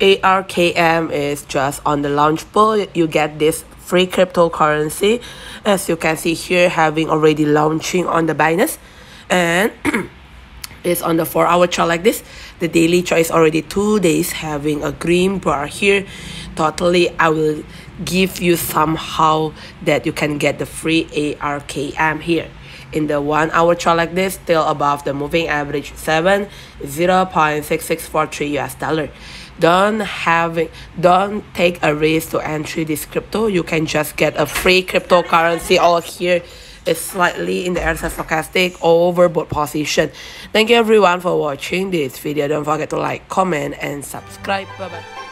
ARKM is just on the Launchpool. You get this free cryptocurrency. As you can see here, having already launching on the Binance. And it's on the 4 hour chart like this. The daily chart is already 2 days having a green bar here. Totally, I will give you somehow that you can get the free ARKM here in the one hour chart like this still above the moving average 7 0.6643 us dollar. Don't have don't take a risk to entry this crypto. You can just get a free cryptocurrency. All here is slightly in the area stochastic overbought position. Thank you everyone for watching this video. Don't forget to like comment and subscribe. Bye bye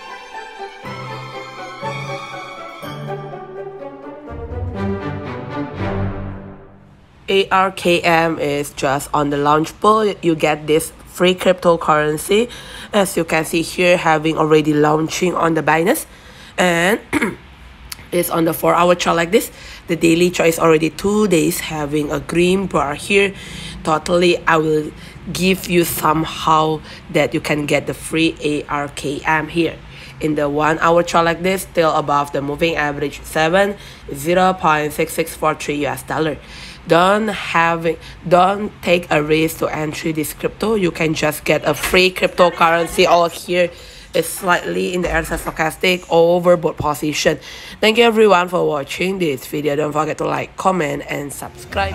ARKM is just on the Launchpool. You get this free cryptocurrency. As you can see here, having already launching on the Binance. And it's on the 4 hour chart like this. The daily chart is already 2 days having a green bar here. Totally, I will give you somehow that you can get the free ARKM here in the one hour chart like this still above the moving average 7 0.6643 us dollar don't have don't take a risk to entry this crypto. You can just get a free cryptocurrency. All here is slightly in the area stochastic overbought position. Thank you everyone for watching this video. Don't forget to like comment and subscribe